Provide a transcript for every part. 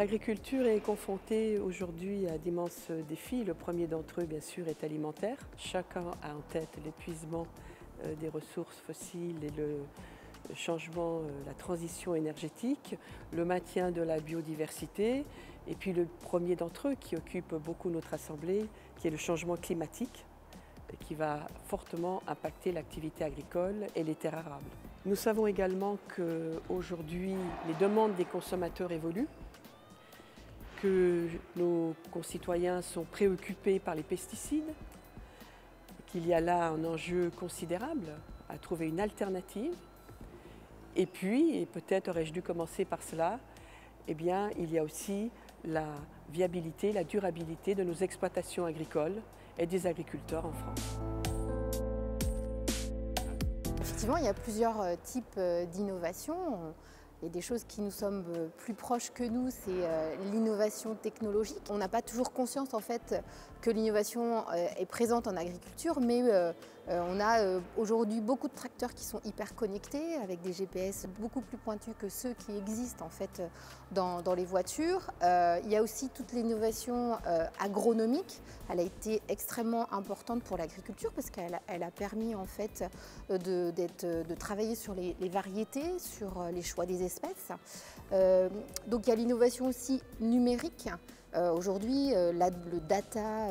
L'agriculture est confrontée aujourd'hui à d'immenses défis. Le premier d'entre eux, bien sûr, est alimentaire. Chacun a en tête l'épuisement euh, des ressources fossiles et le changement, euh, la transition énergétique, le maintien de la biodiversité, et puis le premier d'entre eux qui occupe beaucoup notre Assemblée, qui est le changement climatique qui va fortement impacter l'activité agricole et les terres arables. Nous savons également qu'aujourd'hui, les demandes des consommateurs évoluent, que nos concitoyens sont préoccupés par les pesticides, qu'il y a là un enjeu considérable à trouver une alternative. Et puis, et peut-être aurais-je dû commencer par cela, eh bien, il y a aussi la viabilité, la durabilité de nos exploitations agricoles et des agriculteurs en France. Effectivement, il y a plusieurs euh, types euh, d'innovations. Il y a des choses qui nous sommes euh, plus proches que nous, c'est euh, l'innovation technologique. On n'a pas toujours conscience en fait que l'innovation euh, est présente en agriculture, mais on a aujourd'hui beaucoup de tracteurs qui sont hyper connectés avec des GPS beaucoup plus pointus que ceux qui existent en fait dans, les voitures. Il y a aussi toute l'innovation agronomique. Elle a été extrêmement importante pour l'agriculture parce qu'elle a permis en fait de, travailler sur les, les variétés, sur les choix des espèces. Euh, donc il y a l'innovation aussi numérique. Euh, aujourd'hui, euh, le data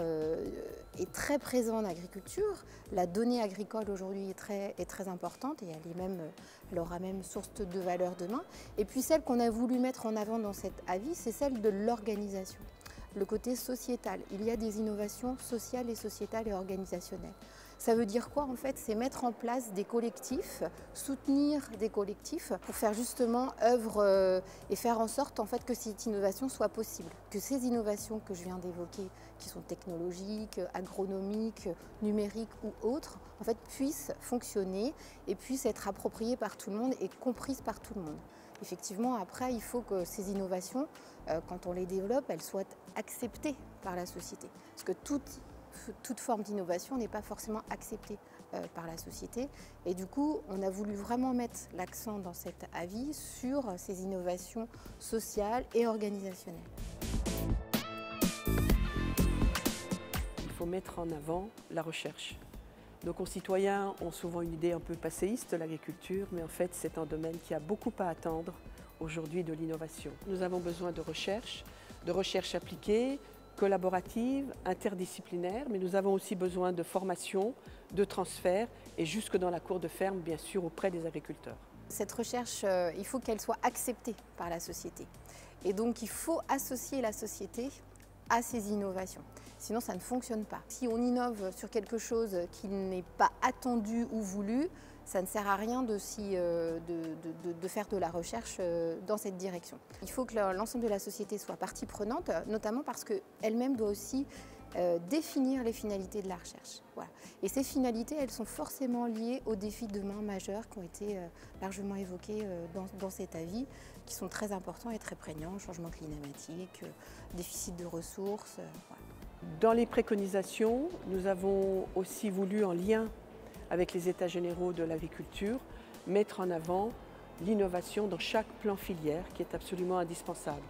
est très présent en agriculture. La donnée agricole aujourd'hui est très, importante et elle, est elle aura même source de valeur demain. Et puis celle qu'on a voulu mettre en avant dans cet avis, c'est celle de l'organisation le côté sociétal. Il y a des innovations sociales et sociétales et organisationnelles. Ça veut dire quoi en fait? C'est mettre en place des collectifs, soutenir des collectifs pour faire justement œuvre euh, et faire en sorte en fait que cette innovation soit possible. Que ces innovations que je viens d'évoquer, qui sont technologiques, agronomiques, numériques ou autres, en fait puissent fonctionner et puissent être appropriées par tout le monde et comprises par tout le monde. Effectivement, après, il faut que ces innovations, euh, quand on les développe, elles soient acceptées par la société. Parce que toute, toute forme d'innovation n'est pas forcément acceptée euh, par la société. Et du coup, on a voulu vraiment mettre l'accent dans cet avis sur ces innovations sociales et organisationnelles. Il faut mettre en avant la recherche. Nos concitoyens ont souvent une idée un peu passéiste de l'agriculture, mais en fait c'est un domaine qui a beaucoup à attendre aujourd'hui de l'innovation. Nous avons besoin de recherche, de recherche appliquée, collaborative, interdisciplinaire, mais nous avons aussi besoin de formation, de transfert et jusque dans la cour de ferme, bien sûr, auprès des agriculteurs. Cette recherche, euh, il faut qu'elle soit acceptée par la société. Et donc il faut associer la société à ces innovations. Sinon, ça ne fonctionne pas. Si on innove sur quelque chose qui n'est pas attendu ou voulu, ça ne sert à rien de, euh, faire de la recherche euh, dans cette direction. Il faut que l'ensemble de la société soit partie prenante, notamment parce qu'elle-même doit aussi euh, définir les finalités de la recherche. Et ces finalités, elles sont forcément liées aux défis de demain majeurs qui ont été largement évoqués dans, cet avis, qui sont très importants et très prégnants, changement climatique, déficit de ressources. Dans les préconisations, nous avons aussi voulu, en lien avec les États généraux de l'agriculture, mettre en avant l'innovation dans chaque plan filière qui est absolument indispensable.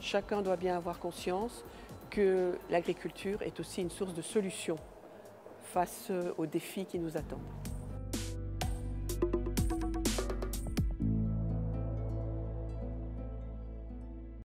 Chacun doit bien avoir conscience que l'agriculture est aussi une source de solutions face aux défis qui nous attendent.